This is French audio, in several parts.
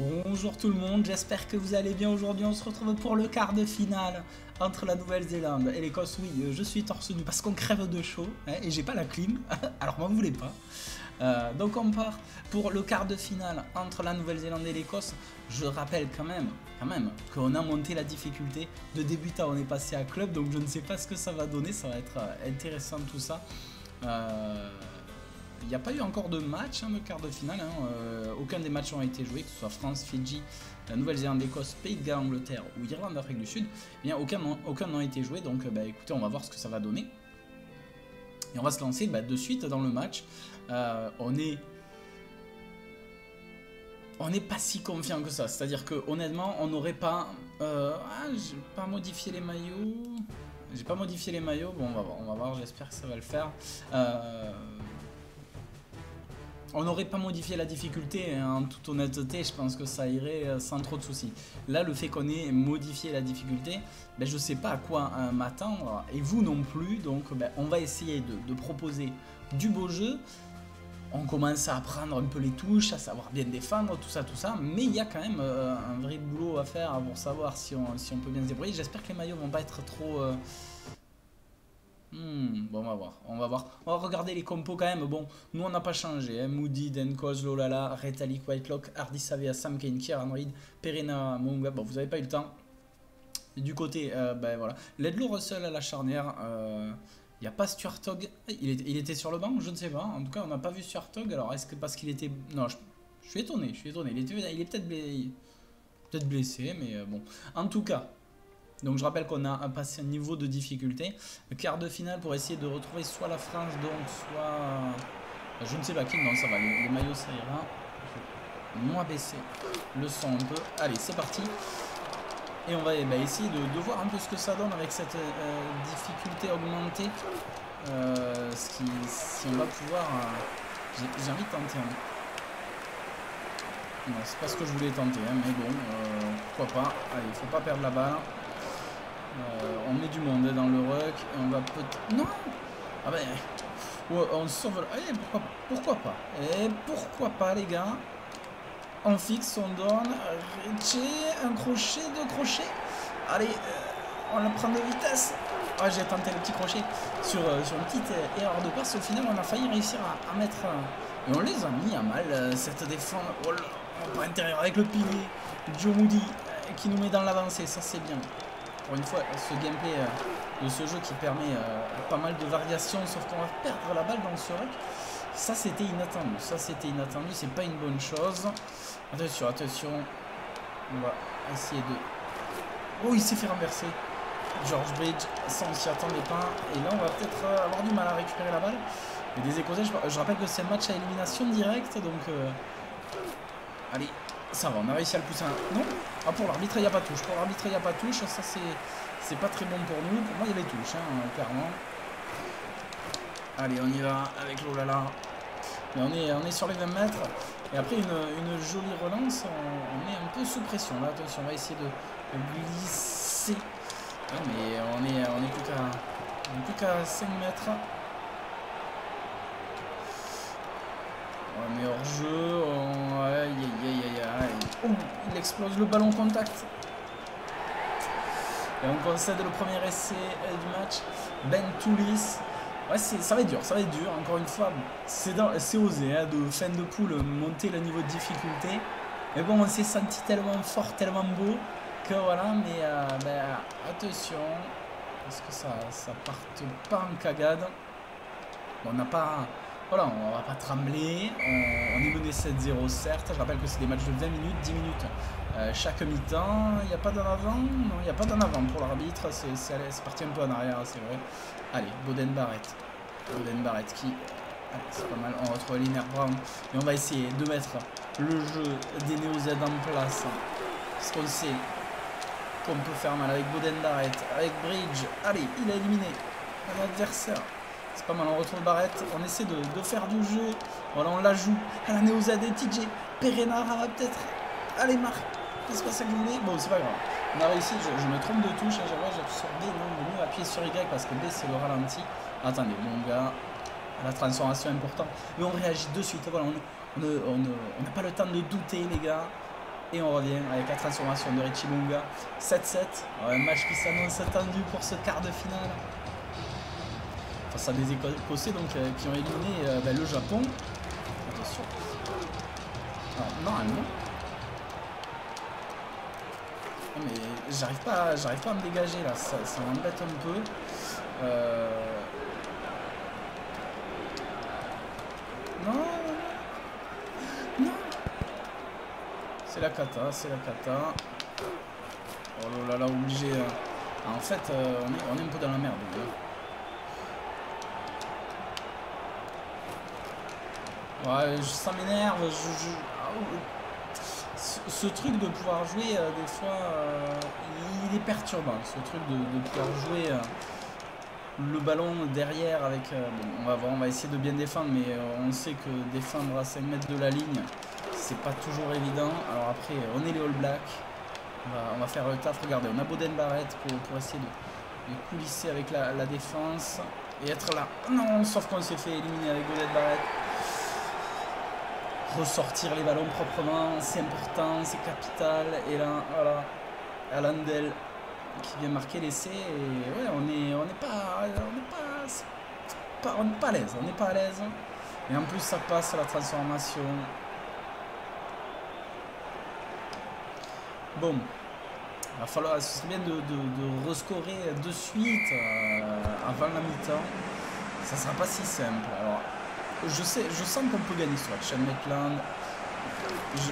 Bonjour tout le monde, j'espère que vous allez bien aujourd'hui. On se retrouve pour le quart de finale entre la Nouvelle-Zélande et l'Écosse. Oui, euh, je suis torse nu parce qu'on crève de chaud hein, et j'ai pas la clim. Alors m'en voulez pas. Euh, donc on part pour le quart de finale entre la Nouvelle-Zélande et l'Écosse. Je rappelle quand même, quand même, qu'on a monté la difficulté de débutant. On est passé à club, donc je ne sais pas ce que ça va donner. Ça va être euh, intéressant tout ça. Il n'y a pas eu encore de match, hein, le quart de finale. Hein, euh, aucun des matchs n'ont été joués, que ce soit France, Fidji, la Nouvelle-Zélande, Écosse, Pays de Galles, Angleterre ou Irlande, Afrique du Sud. Eh bien, aucun n'a été joué. Donc, bah, écoutez, on va voir ce que ça va donner. Et on va se lancer bah, de suite dans le match. Euh, on est on n'est pas si confiant que ça. C'est-à-dire que honnêtement, on n'aurait pas. Euh, ah, j'ai pas modifié les maillots. J'ai pas modifié les maillots. Bon, on va voir. On va voir. J'espère que ça va le faire. Euh, on n'aurait pas modifié la difficulté, hein, en toute honnêteté, je pense que ça irait euh, sans trop de soucis. Là, le fait qu'on ait modifié la difficulté, ben, je ne sais pas à quoi euh, m'attendre, et vous non plus, donc ben, on va essayer de, proposer du beau jeu. On commence à apprendre un peu les touches, à savoir bien défendre, tout ça, tout ça, mais il y a quand même euh, un vrai boulot à faire pour savoir si on, peut bien se débrouiller. J'espère que les maillots vont pas être trop... Hmm, bon, on va voir. On va voir. On va regarder les compos quand même. Bon, nous, on n'a pas changé. Hein. Moody, Denkos, Lolala, Retalik, Whitelock, Hardy Savia, Sam Kane, Kieran Reid, Perena, Munga. Bon, vous n'avez pas eu le temps. du côté, euh, ben voilà. Ledlow Russell à la charnière. Il euh, n'y a pas Stuart Hogg. Il, était sur le banc Je ne sais pas. En tout cas, on n'a pas vu Stuart. Alors, est-ce que parce qu'il était. Non, je, suis étonné. Je suis étonné. Il, il est peut-être blessé, peut blessé, mais euh, bon. En tout cas, donc je rappelle qu'on a passé un niveau de difficulté. Le quart de finale pour essayer de retrouver soit la France, donc soit... Je ne sais pas qui, non ça va, les, maillots ça ira. Moins baisser le son un peu. Allez, c'est parti. Et on va eh ben, essayer de, voir un peu ce que ça donne avec cette euh, difficulté augmentée. Euh, si on va pouvoir... Euh, j'ai envie de tenter. Non, c'est pas ce que je voulais tenter, hein, mais bon, pourquoi pas. Allez, faut pas perdre la balle. Euh, on met du monde dans le ruck et on va peut-être... Non Ah ben... on sauve... Allez, pourquoi, pourquoi pas Et pourquoi pas les gars On fixe, on donne... un crochet, deux crochets. Allez, euh, on la prend de vitesse. Ah, j'ai tenté le petit crochet sur, euh, sur une petite erreur de passe. Au final, on a failli réussir à, mettre... et on les a mis à mal, cette défense. Oh là, intérieur avec le pilier. Joe Moody qui nous met dans l'avancée, ça c'est bien une fois, ce gameplay euh, de ce jeu qui permet euh, pas mal de variations, sauf qu'on va perdre la balle dans ce ruck. Ça, c'était inattendu. Ça, c'était inattendu. C'est pas une bonne chose. Attention, attention. On va essayer de... Oh, il s'est fait renverser. George Bridge, ça on s'y attendait pas. Et là, on va peut-être euh, avoir du mal à récupérer la balle. Et des Écossais, je, rappelle que c'est un match à élimination directe, donc... Allez, ça va, on a réussi à le pousser un... Non Ah, pour l'arbitre, il n'y a pas de touche. Pour l'arbitre, il n'y a pas de touche. Ça, c'est pas très bon pour nous. Pour moi, il y avait touche, hein, clairement. Allez, on y va avec l'Olala. Mais on est, on est sur les 20 mètres. Et après, une, jolie relance. On, est un peu sous pression. Là, attention, on va essayer de, glisser. mais on est, on est plus qu'à 5 mètres. mais hors jeu, aïe aïe aïe aïe il explose le ballon contact. Et on concède le premier essai du match. Ben Toulis. Ouais, ça va être dur, ça va être dur. Encore une fois, c'est osé hein, de fin de poule monter le niveau de difficulté. Mais bon, on s'est senti tellement fort, tellement beau que voilà. Mais euh, ben, attention, parce que ça, ça parte pas en cagade. on n'a pas voilà, on va pas trembler. On, est mené 7-0 certes. Je rappelle que c'est des matchs de 20 minutes, 10 minutes euh, chaque mi-temps. Il n'y a pas d'en avant? Non, il n'y a pas d'en avant pour l'arbitre. C'est parti un peu en arrière, c'est vrai. Allez, Boden Barrett. Boden Barrett qui... c'est pas mal. On retrouve Liner Brown. Et on va essayer de mettre le jeu des Neo-Z en place. Parce qu'on sait qu'on peut faire mal avec Boden Barrett, avec Bridge. Allez, il a éliminé un adversaire. C'est pas mal, on retrouve Barrett, on essaie de, faire du jeu. Voilà, on la joue. Elle a Néo ZD, TJ. Perenara peut-être. Allez, Marc. C'est pas ça que vous voulez? Bon, c'est pas grave. On a réussi, je, me trompe de touche. À chaque j'appuie sur B. Non, mieux appuyer sur Y parce que B, c'est le ralenti. Attendez, mon gars. La transformation est importante. Mais on réagit de suite. Voilà, on n'a pas le temps de douter, les gars. Et on revient avec la transformation de Richie Munga. 7-7. Un match qui s'annonce tendu pour ce quart de finale. Face à des Écossais donc, euh, qui ont éliminé euh, ben, le Japon. Attention. Non, non. mais j'arrive pas, j'arrive pas à me dégager là, ça, m'embête un peu. Euh, non, non, C'est la cata, c'est la cata. Oh là là, obligé. Hein. En fait, euh, on, est, on, est, un peu dans la merde. Ouais, ça m'énerve. Je, ce, truc de pouvoir jouer, euh, des fois, euh, il est perturbant. Ce truc de, pouvoir jouer euh, le ballon derrière avec... on va voir, on va essayer de bien défendre, mais on sait que défendre à 5 mètres de la ligne, c'est pas toujours évident. Alors après, on est les All Blacks. On va, faire le taf. Regardez, on a Boden Barrett pour, essayer de, coulisser avec la, la, défense et être là. Non, sauf qu'on s'est fait éliminer avec Boden Barrett ressortir les ballons proprement, c'est important, c'est capital. Et là, voilà, Alandel qui vient marquer l'essai. Et ouais, on est, on n'est pas, on n'est pas, on n'est pas à l'aise, on n'est pas à l'aise. Et en plus, ça passe à la transformation. Bon, va falloir, ce serait bien de, de, rescorer de suite euh, avant la mi-temps. Ça sera pas si simple. Alors, je sais, je sens qu'on peut gagner sur Sean Maitland.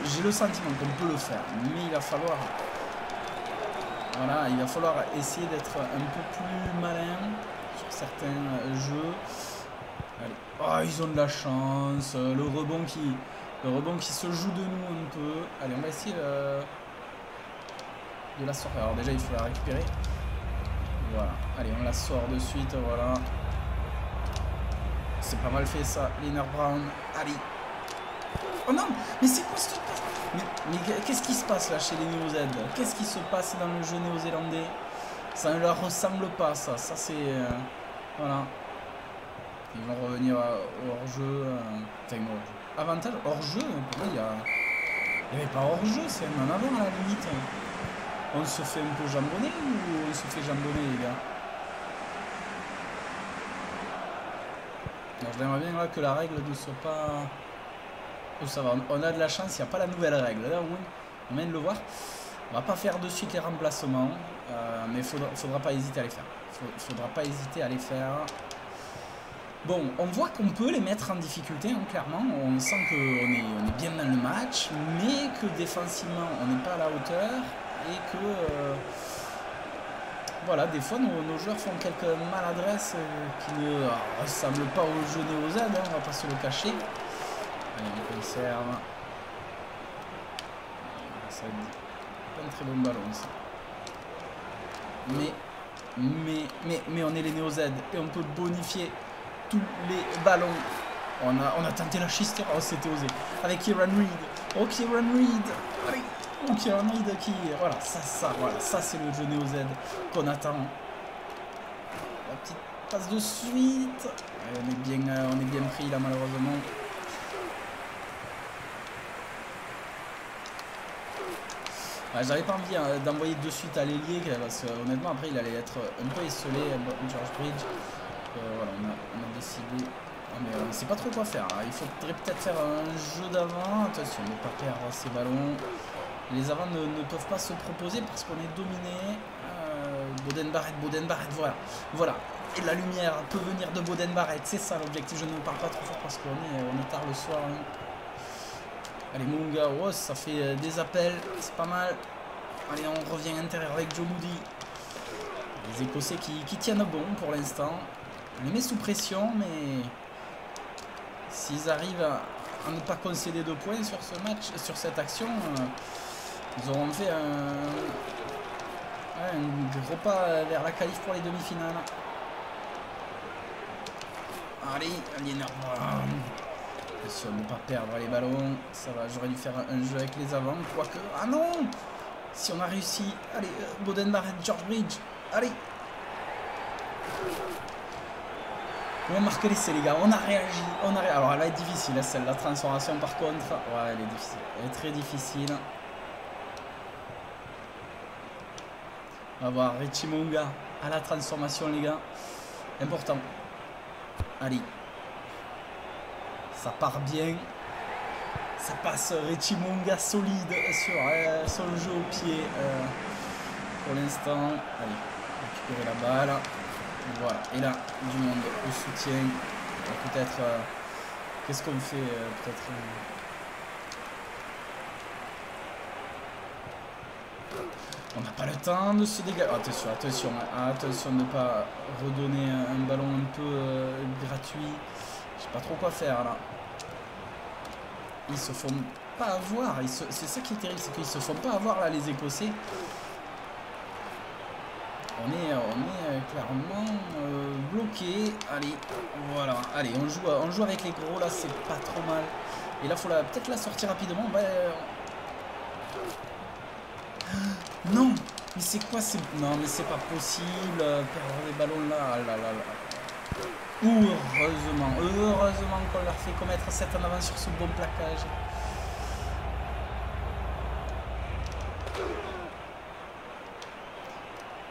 J'ai le sentiment qu'on peut le faire, mais il va falloir, voilà, il va falloir essayer d'être un peu plus malin sur certains jeux. Oh, ils ont de la chance. Le rebond qui, le rebond qui se joue de nous un peu. Allez, on va essayer de la sortir. Alors déjà, il faut la récupérer. Voilà. Allez, on la sort de suite. Voilà. C'est pas mal fait ça, Liner Brown. Allez. Oh non, mais c'est quoi ce truc Mais, qu'est-ce qui se passe là chez les Néo-Z Qu'est-ce qui se passe dans le jeu néo-zélandais? Ça ne leur ressemble pas, ça. Ça, c'est. Euh, voilà. Ils vont revenir hors-jeu. Euh, enfin, avantage hors-jeu Pour il y a. Il n'y avait pas hors-jeu, c'est en avant à la limite. On se fait un peu jambonner ou on se fait jambonner, les gars? J'aimerais bien que la règle ne soit pas... On a de la chance, il n'y a pas la nouvelle règle. On vient de le voir. On va pas faire de suite les remplacements, euh, mais il faudra, faudra pas hésiter à les faire. Il faudra pas hésiter à les faire. Bon, on voit qu'on peut les mettre en difficulté, hein, clairement. On sent qu'on est, on est bien dans le match, mais que défensivement, on n'est pas à la hauteur et que... Euh, voilà, des fois nos, joueurs font quelques maladresses euh, qui ne ressemblent pas au jeu Néo Z, hein, on va pas se le cacher. Allez, on conserve. Ça pas un très bon ballon ça. Mais, mais, mais, mais on est les Néo Z et on peut bonifier tous les ballons. On a, on a tenté la schiste. Oh, c'était osé. Avec Kieran Reed. Oh, Kieran Reed. Un qui... Voilà, ça, ça, voilà, ça c'est le jeu Neo Z qu'on attend. La petite passe de suite. on, est bien, euh, on est bien pris là malheureusement. J'avais pas envie hein, d'envoyer de suite à l'ailier parce que honnêtement après il allait être un peu esselé, George Bridge. Euh, voilà, on a, on a décidé ah, mais on sait pas trop quoi faire. Il faudrait peut-être faire un jeu d'avant. Attention, ne pas perdre ces ballons. Les avants ne, peuvent pas se proposer parce qu'on est dominé. Euh, Boden Barrett, Boden Barrett, voilà. Voilà. Et la lumière peut venir de Boden Barrett. C'est ça l'objectif. Je ne parle pas trop fort parce qu'on est, on est tard le soir. Hein. Allez, Munga, oh, ça fait euh, des appels. C'est pas mal. Allez, on revient à l'intérieur avec Joe Moody. Les Écossais qui, tiennent bon pour l'instant. On les met sous pression, mais s'ils arrivent à, ne pas concéder de points sur ce match, sur cette action, euh, ils auront fait un, gros pas vers la qualif pour les demi-finales. Allez, Aliénor. Attention, ne pas perdre les ballons. Ça va, j'aurais dû faire un jeu avec les avants, quoique... Ah non Si on a réussi. Allez, euh, Boden Barrett, George Bridge. Allez On marque l'essai les gars, on a réagi, on a Alors elle va être difficile celle, la transformation par contre. Ouais elle est difficile, elle est très difficile. On va voir Richie Monga à la transformation, les gars. Important. Allez. Ça part bien. Ça passe Richie Monga solide sur euh, son jeu au pied. Euh, pour l'instant. Allez, récupérer la balle. Voilà. Et là, du monde au soutien. Peut-être. Euh, qu'est-ce qu'on fait Peut-être. On n'a pas le temps de se dégager. Attention, attention, hein. attention de ne pas redonner un ballon un peu euh, gratuit. Je sais pas trop quoi faire là. Ils se font pas avoir. C'est ça qui est terrible, c'est qu'ils se font pas avoir là les Écossais. On est, euh, clairement euh, bloqué. Allez, voilà. Allez, on joue, on joue avec les gros là, c'est pas trop mal. Et là, faut peut-être la sortir rapidement. Ben, non Mais c'est quoi c'est Non, mais c'est pas possible. Perdre les ballons là. Ah là, là, là. Heureusement, heureusement qu'on leur fait commettre 7 en avant sur ce bon plaquage.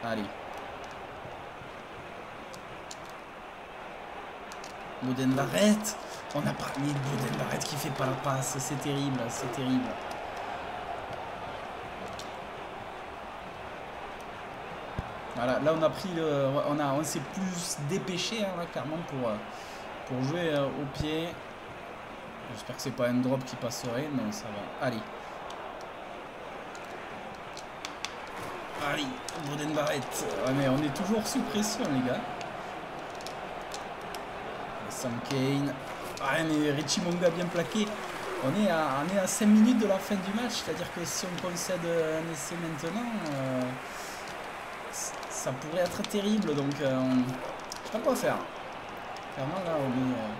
Allez. Bouden Barrett. On a pas mis Bouden Barrett qui fait pas la passe. C'est terrible, c'est terrible. Là on a pris le, on a, on s'est plus dépêché hein, clairement pour, euh, jouer euh, au pied. J'espère que c'est pas un drop qui passerait, non ça va. Allez. Allez, Boden Barrett. mais on est toujours sous pression les gars. Sam Kane. Ah mais Richie Monga bien plaqué. On est, à, on est à 5 minutes de la fin du match, c'est-à-dire que si on concède un essai maintenant, euh, ça pourrait être terrible. Donc, euh, je sais pas quoi faire. Clairement, là, on est... Euh,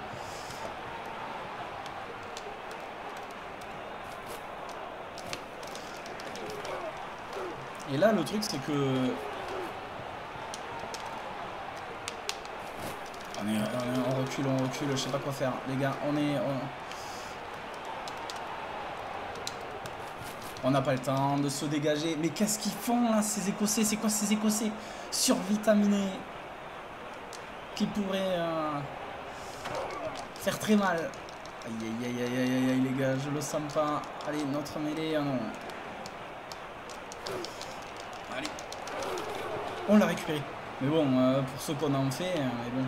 Et là, le truc, c'est que... On, on, recule, on recule, je sais pas quoi faire. Les gars, on est... On n'a pas le temps de se dégager. Mais qu'est-ce qu'ils font là, ces Écossais? C'est quoi ces Écossais? Survitaminés Qui pourraient euh, faire très mal. Aïe aïe aïe aïe aïe aïe les gars, je le sens pas. Allez, notre mêlée, oh non. Allez. On l'a récupéré. Mais bon, euh, pour ce qu'on en fait, euh, mais bon.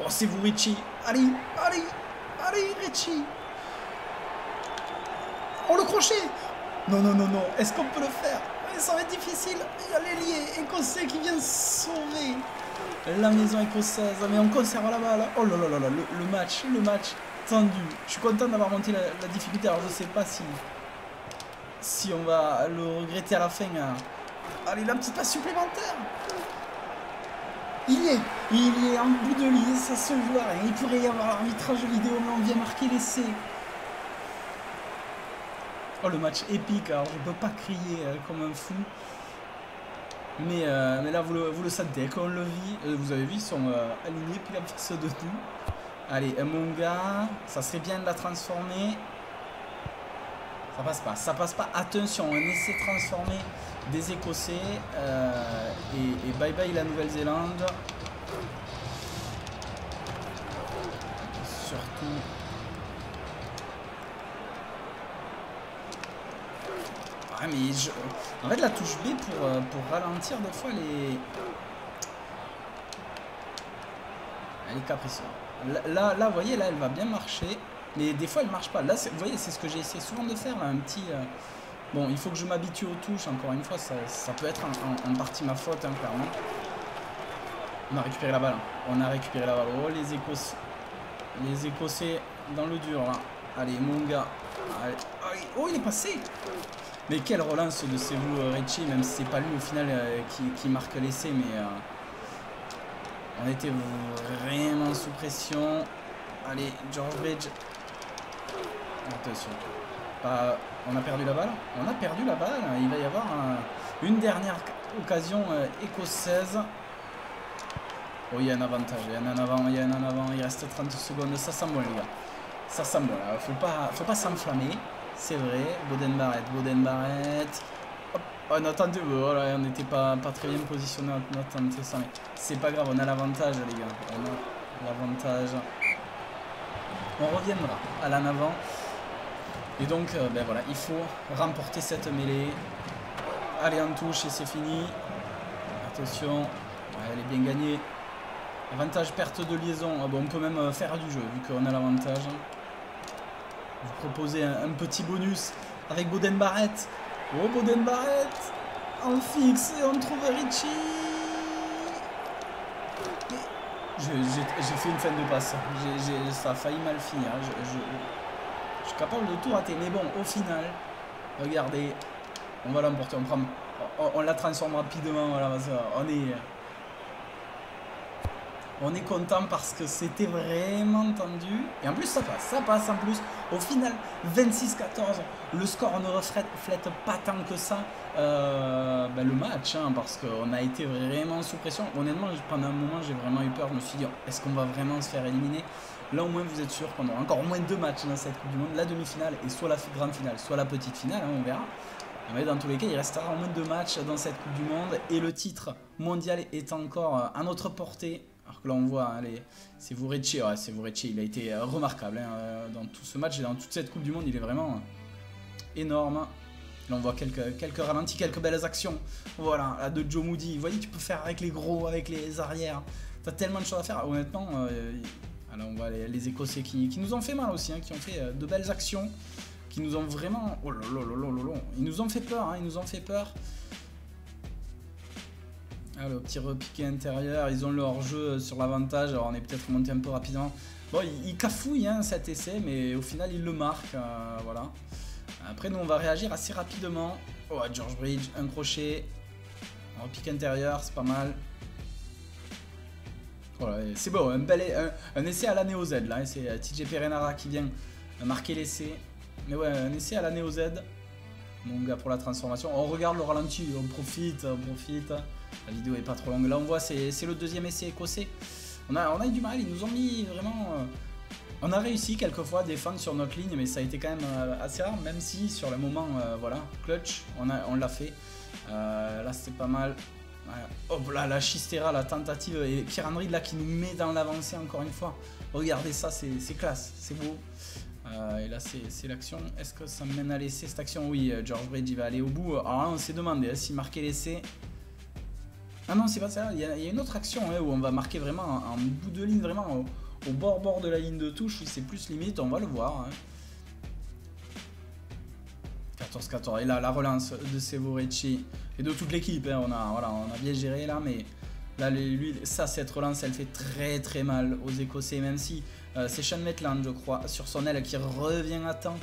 Oh, c'est vous, Richie. Allez, allez. Allez, Richie Oh, le crochet Non, non, non, non. Est-ce qu'on peut le faire? Ça va être difficile. Il y a l'ailier écossais qui vient sauver la maison écossaise. Mais on conserve la balle. Oh là là là là, le, match, le match tendu. Je suis content d'avoir monté la, difficulté. Alors, je sais pas si, si on va le regretter à la fin. Hein. Allez, la petite passe supplémentaire il y est, il est en bout de ligne, ça se voit. Il pourrait y avoir l'arbitrage vidéo, mais on vient marquer l'essai. Oh, le match épique, alors je peux pas crier euh, comme un fou. Mais, euh, mais là, vous le, vous sentez, quand on le vit, euh, vous avez vu, ils sont alignés, puis la face de tout. Allez, mon gars, ça serait bien de la transformer. Ça passe pas, ça passe pas. Attention, un essai transformé des Écossais. Et, bye bye la Nouvelle-Zélande. Surtout. Ah mais je... En fait la touche B pour, euh, pour ralentir des fois les... Elle est capricieuse. Là, là, vous voyez, là, elle va bien marcher. Mais des fois, elle marche pas. Là, vous voyez, c'est ce que j'ai essayé souvent de faire. un petit... Euh, Bon, il faut que je m'habitue aux touches, encore une fois, ça, peut être en, partie ma faute, hein, clairement. On a récupéré la balle. On a récupéré la balle. Oh, les Écossais. Les Écossais dans le dur, là. Allez, mon gars. Oh, il est passé Mais quelle relance de Sevu euh, Ricci, même si c'est pas lui au final euh, qui, marque l'essai, mais... Euh, on était vraiment sous pression. Allez, George Bridge. Attention. On a perdu la balle On a perdu la balle. Il va y avoir une dernière occasion euh, écossaise. Oh, il y a un avantage. Il y a un en avant, il y a un en avant. Il reste 30 secondes. Ça sent bon, les gars. Ça sent bon. Faut pas, faut pas s'enflammer. C'est vrai. Boden Barrett, Boden. Hop. Oh, on a tenté, on n'était pas, pas très bien positionné, on a tenté ça, mais c'est pas grave, on a l'avantage, les gars. On a l'avantage. On reviendra à l'en avant. Et donc, euh, ben voilà, il faut remporter cette mêlée. Allez, en touche et c'est fini. Attention, elle est bien gagnée. Avantage perte de liaison. Ah bon, on peut même euh, faire du jeu vu qu'on a l'avantage. Vous proposez un, petit bonus avec Boden Barrett. Oh, Boden Barrett En fixe et on trouve Richie. J'ai fait une fin de passe. ça a failli mal finir. Je, suis capable de tout rater. Mais bon, au final, regardez, on va l'emporter. On, on, on, la transforme rapidement. Voilà, on est on est content parce que c'était vraiment tendu. Et en plus, ça passe. Ça passe en plus. Au final, 26-14. Le score ne reflète pas tant que ça euh, ben, le match. Hein, parce qu'on a été vraiment sous pression. Honnêtement, pendant un moment, j'ai vraiment eu peur. Je me suis dit, est-ce qu'on va vraiment se faire éliminer? Là, au moins, vous êtes sûr qu'on aura encore au moins deux matchs dans cette Coupe du Monde. La demi-finale et soit la grande finale, soit la petite finale. Hein, on verra. Mais dans tous les cas, il restera au moins deux matchs dans cette Coupe du Monde. Et le titre mondial est encore à notre portée là, on voit, hein, c'est Vurecci, ouais, il a été euh, remarquable hein, euh, dans tout ce match et dans toute cette Coupe du Monde, il est vraiment euh, énorme. Là, on voit quelques, ralentis, quelques belles actions. Voilà, là, de Joe Moody. Vous voyez, tu peux faire avec les gros, avec les arrières. T'as tellement de choses à faire. Honnêtement, alors on voit les, Écossais qui, nous ont fait mal aussi, hein, qui ont fait de belles actions, qui nous ont vraiment. Oh là là là là là Ils nous ont fait peur, ils nous ont fait peur. Ah, le petit repiqué intérieur, ils ont leur jeu sur l'avantage, alors on est peut-être monté un peu rapidement. Bon, il, cafouille hein, cet essai, mais au final il le marque, euh, voilà. Après nous on va réagir assez rapidement. Oh, George Bridge, un crochet, un repique intérieur, c'est pas mal. Voilà, c'est beau, un, bel, un, essai à la Néo Z là, c'est euh, TJ Perenara qui vient marquer l'essai. Mais ouais, un essai à la Néo Z. Mon gars pour la transformation. On regarde le ralenti, on profite, on profite. La vidéo est pas trop longue. Là, on voit, c'est le deuxième essai écossais. On a, on a eu du mal, ils nous ont mis vraiment... Euh, on a réussi quelquefois à défendre sur notre ligne, mais ça a été quand même euh, assez rare, même si sur le moment, euh, voilà, clutch, on l'a on fait. là, c'était pas mal. Oh là, la Chistera, la tentative, et Kieran Reed là qui nous met dans l'avancée encore une fois. Regardez ça, c'est classe, c'est beau. et là, c'est l'action. Est-ce que ça mène à l'essai cette action? Oui, George Bridge il va aller au bout. Alors là, on s'est demandé hein, s'il marquait l'essai. Ah non, c'est pas ça. Il y, a, une autre action hein, où on va marquer vraiment un, bout de ligne, vraiment au, bord bord de la ligne de touche. C'est plus limite, on va le voir. 14-14. Hein. Et là, la relance de Sevorecci et de toute l'équipe. Hein. on, a, voilà, on a bien géré là, mais là, lui, ça, cette relance, elle fait très très mal aux Écossais, même si euh, c'est Sean Maitland, je crois, sur son aile qui revient à temps.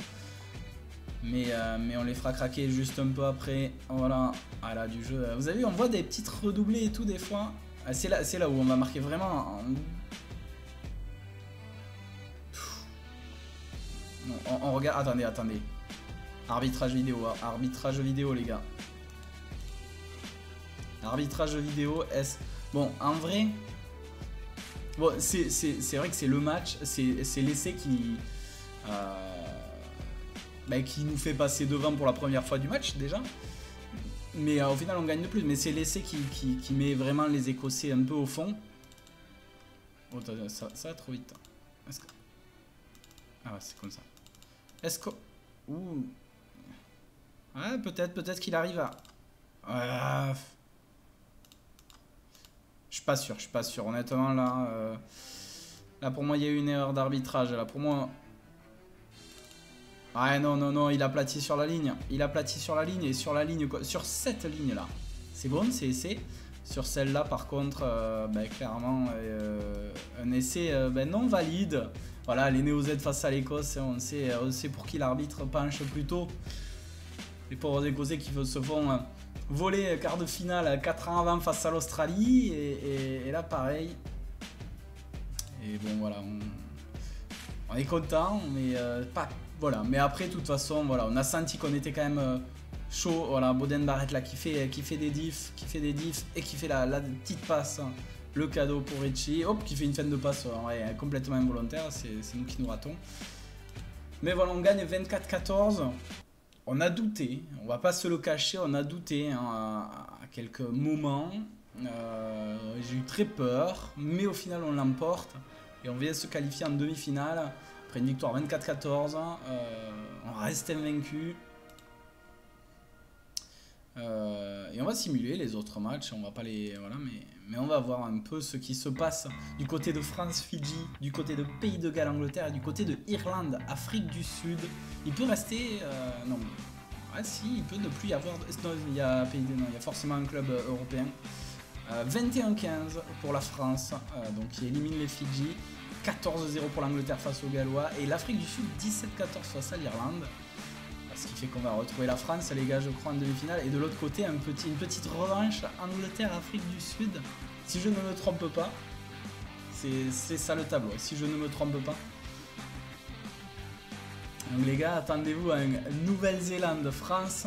Euh, mais, on les fera craquer juste un peu après. Voilà, voilà du jeu. Vous avez vu, on voit des petites redoublées et tout des fois. Ah, c'est là, là où on va marquer vraiment. On, regarde. Attendez, attendez. Arbitrage vidéo, hein. arbitrage vidéo, les gars. Arbitrage vidéo, est Bon, en vrai. Bon, c'est vrai que c'est le match, c'est l'essai qui. Euh, bah, qui nous fait passer devant pour la première fois du match déjà. Mais euh, au final, on gagne de plus. Mais c'est l'essai qui, met vraiment les Écossais un peu au fond. Oh, ça, ça va trop vite. Est-ce que... Ah ouais, c'est comme ça. Est-ce que... Ouh. Ouais, peut-être, peut-être qu'il arrive à... Ouais. Je suis pas sûr, je suis pas sûr. Honnêtement, là... Euh, là, pour moi, il y a eu une erreur d'arbitrage. Là, pour moi... Ah non, non, non, il aplatit sur la ligne. Il aplatit sur la ligne et sur la ligne, sur cette ligne-là. C'est bon, c'est essai. Sur celle-là, par contre, euh, ben, clairement, euh, un essai euh, ben, non valide. Voilà, les Néo-Z face à l'Écosse, on sait, on sait pour qui l'arbitre penche plutôt. Les pauvres Écossais qui se font voler quart de finale 4 ans avant face à l'Australie. Et, et, là, pareil. Et bon, voilà, on, on est content, mais pas voilà, mais après, de toute façon, voilà, on a senti qu'on était quand même euh, chaud. Voilà, Boden Barrett là qui fait, des diffs, qui fait des diffs et qui fait la, petite passe, hein. le cadeau pour Richie. Hop, qui fait une fin de passe complètement involontaire. C'est nous qui nous ratons. Mais voilà, on gagne 24-14. On a douté, on va pas se le cacher, on a douté hein, à, quelques moments. Euh, j'ai eu très peur, mais au final on l'emporte et on vient se qualifier en demi-finale après une victoire 24-14. Euh, on reste invaincu. Euh, et on va simuler les autres matchs, on va pas les. Voilà, mais, mais on va voir un peu ce qui se passe du côté de France, Fidji, du côté de Pays de Galles, Angleterre et du côté de Irlande, Afrique du Sud. Il peut rester. Euh, non. Ah si, il peut ne plus y avoir. Non, il y a, Pays il y a forcément un club européen. 21-15 pour la France, donc qui élimine les Fidji. 14-0 pour l'Angleterre face aux Gallois. Et l'Afrique du Sud 17-14 face à l'Irlande. Ce qui fait qu'on va retrouver la France, les gars, je crois, en demi-finale. Et de l'autre côté, un petit, une petite revanche Angleterre-Afrique du Sud. Si je ne me trompe pas, c'est ça le tableau, si je ne me trompe pas. Donc les gars, attendez-vous à une Nouvelle-Zélande-France.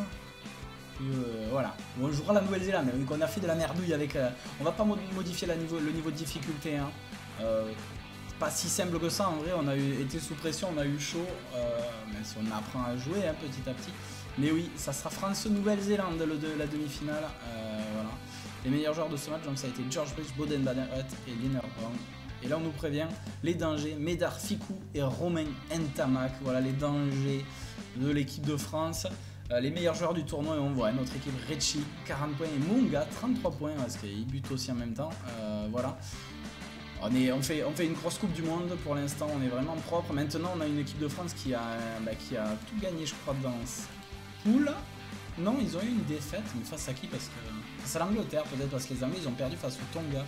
Euh, voilà. Bonjour à la Nouvelle-Zélande. On a fait de la merdouille avec. Euh, on va pas modifier niveau, le niveau de difficulté. Hein. Euh, pas si simple que ça en vrai, on a été sous pression, on a eu chaud, euh, même si on apprend à jouer hein, petit à petit. Mais oui, ça sera France-Nouvelle-Zélande le la demi-finale. Euh, voilà. Les meilleurs joueurs de ce match, donc ça a été George Bridge, Boden Baderet et Liner. Et là on nous prévient les dangers, Médard Ficou et Romain Ntamak. Voilà les dangers de l'équipe de France. Euh, les meilleurs joueurs du tournoi et on voit notre équipe Rechi 40 points et Munga 33 points parce qu'il bute aussi en même temps. voilà. On, fait, une grosse Coupe du Monde pour l'instant, on est vraiment propre. Maintenant, on a une équipe de France qui a, bah, tout gagné, je crois, dans ce pool. Non, ils ont eu une défaite, mais face à qui? Parce que. Face à l'Angleterre, peut-être, parce que les Anglais, ils ont perdu face au Tonga.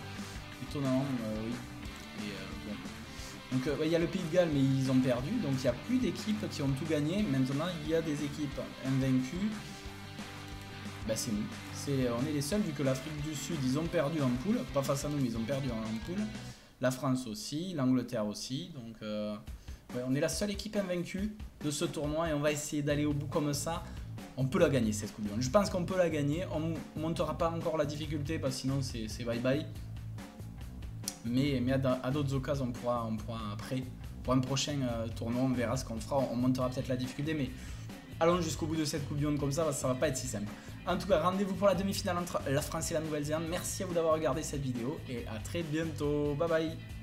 Étonnamment, euh, oui. Euh, donc, euh, il y a le Pays de Galles, mais ils ont perdu. Donc, il n'y a plus d'équipes qui ont tout gagné. Maintenant, il y a des équipes invaincues. Bah, c'est nous. on est les seuls, vu que l'Afrique du Sud, ils ont perdu en poule. Pas face à nous, mais ils ont perdu en poule la France aussi, l'Angleterre aussi. Donc euh, on est la seule équipe invaincue de ce tournoi et on va essayer d'aller au bout comme ça. On peut la gagner cette Coupe du Monde. Je pense qu'on peut la gagner. On montera pas encore la difficulté parce que sinon c'est bye bye. Mais, mais à, d'autres occasions on pourra, on après, pour un prochain euh, tournoi, on verra ce qu'on fera. On montera peut-être la difficulté, mais allons jusqu'au bout de cette Coupe du Monde comme ça, ça va pas être si simple. En tout cas, rendez-vous pour la demi-finale entre la France et la Nouvelle-Zélande. Merci à vous d'avoir regardé cette vidéo et à très bientôt. Bye bye